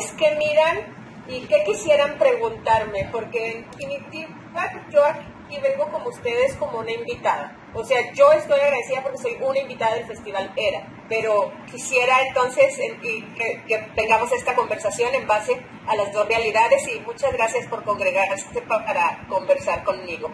ustedes qué miran y qué quisieran preguntarme, porque en definitiva yo aquí vengo como ustedes como una invitada. O sea, yo estoy agradecida porque soy una invitada del Festival ERA, pero quisiera entonces eh, que, que tengamos esta conversación en base a las dos realidades y muchas gracias por congregarse para conversar conmigo.